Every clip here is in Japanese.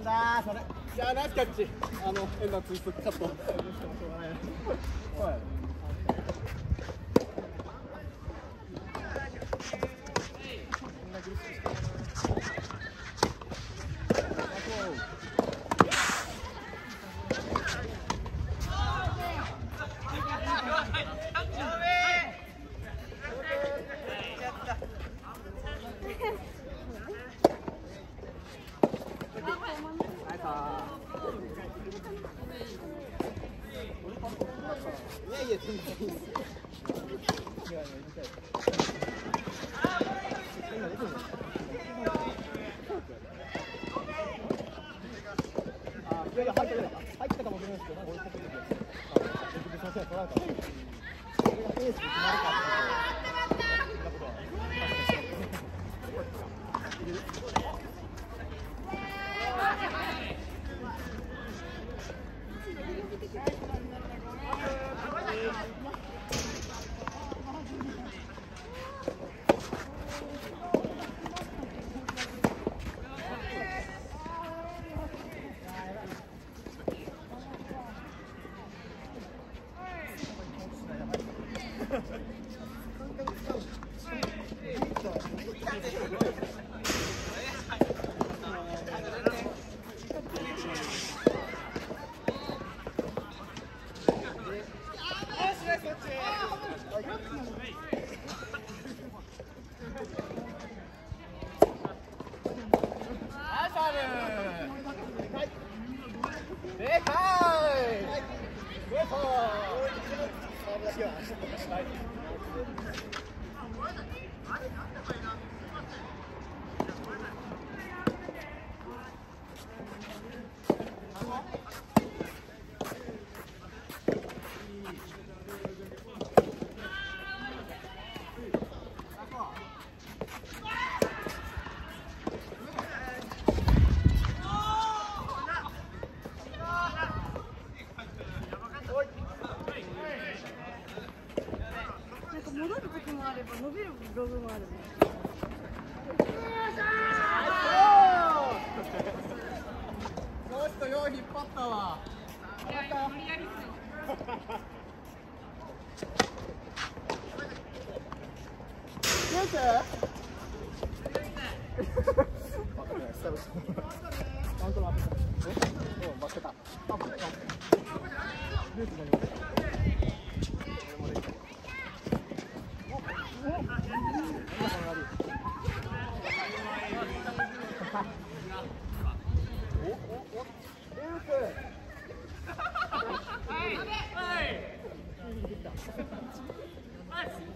んだそれじゃあナイスキャッチあの変なツイストカット弱谢谢邓はい。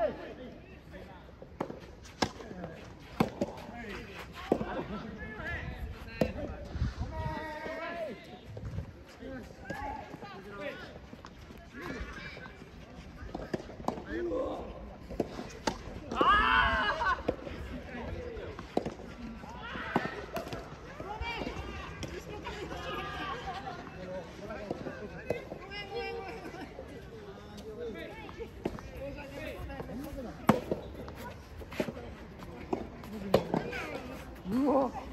Hey. Nossa.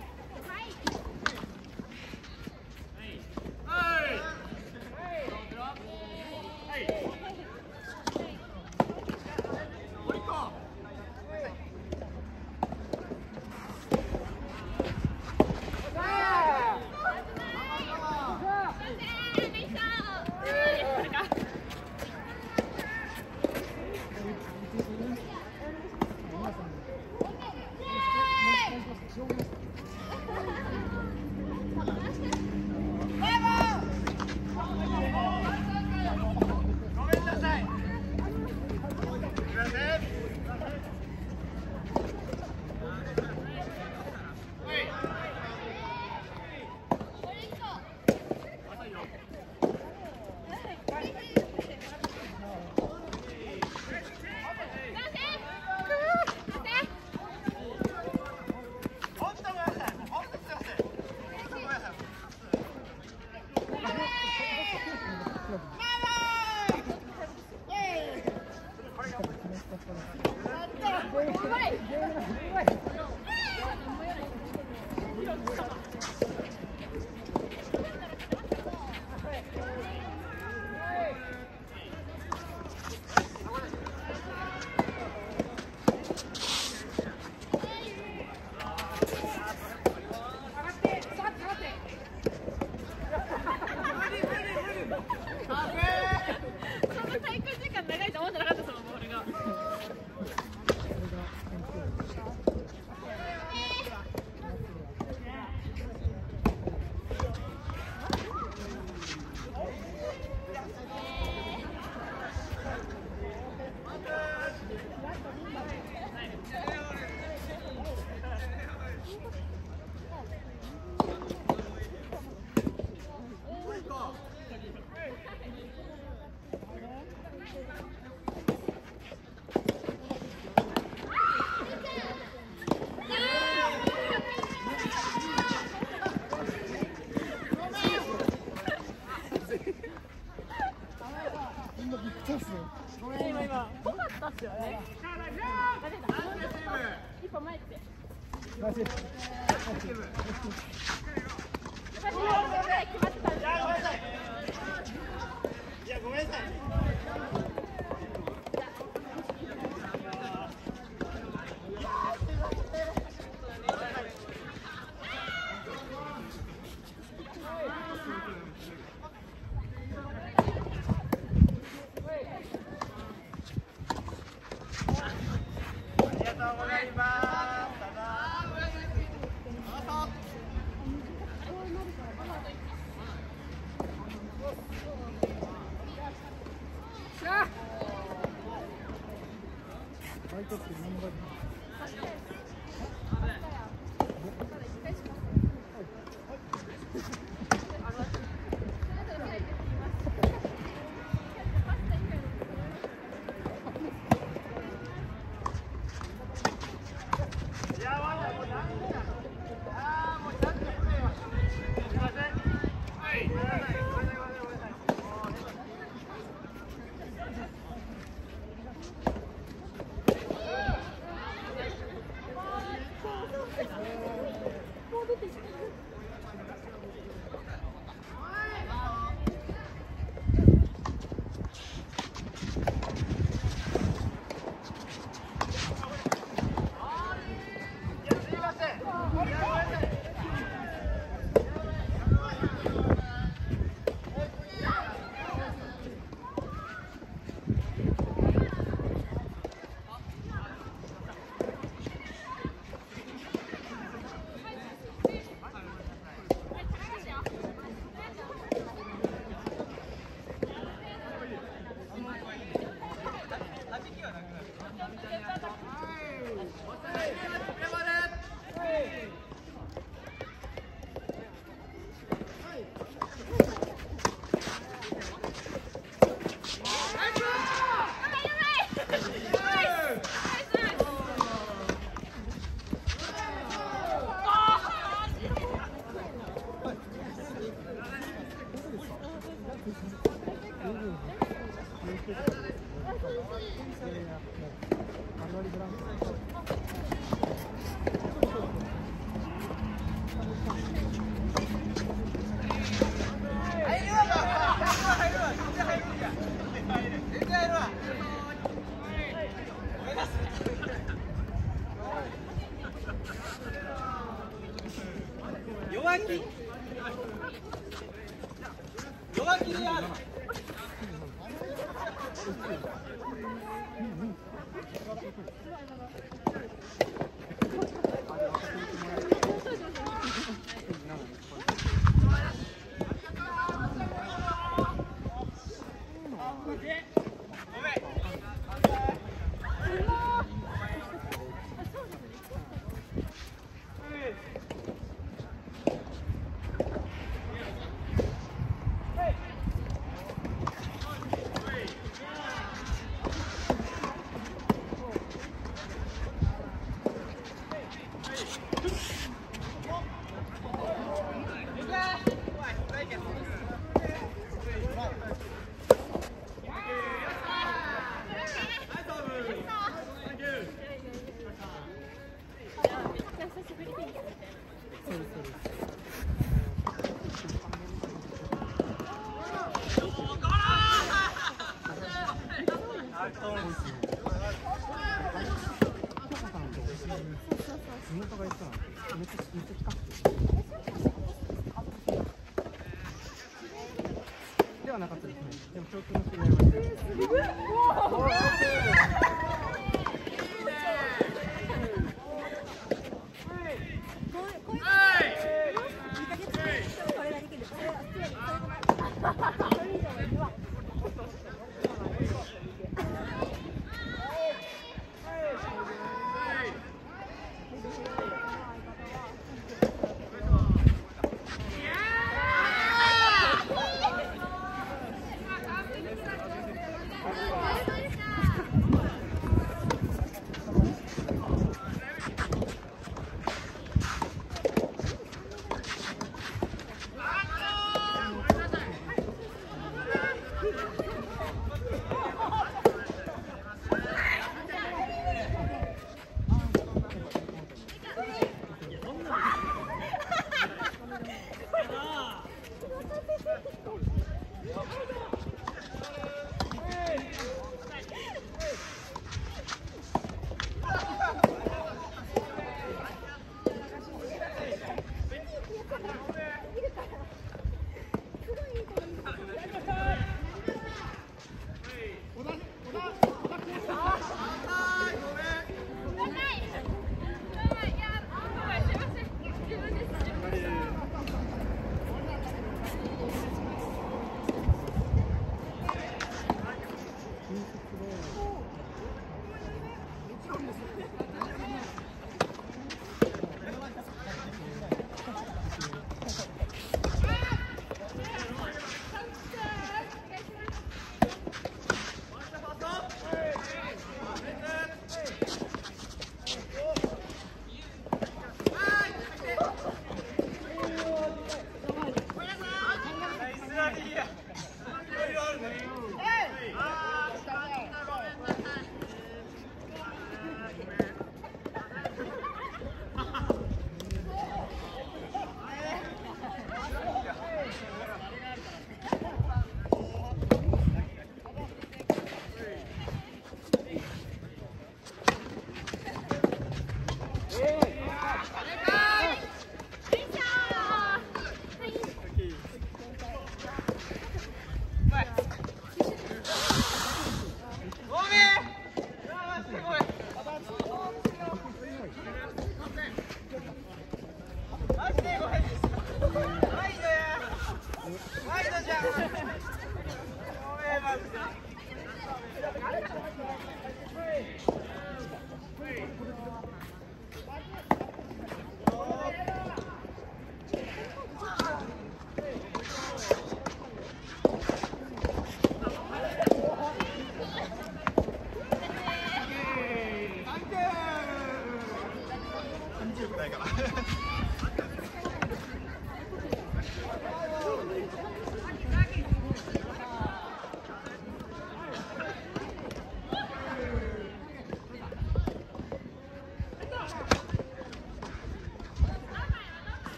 っ